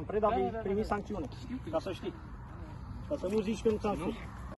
Am predat, da, vei da, da, primi sancțiune. Ca să știi. Ca să nu zici că nu ți-am spus.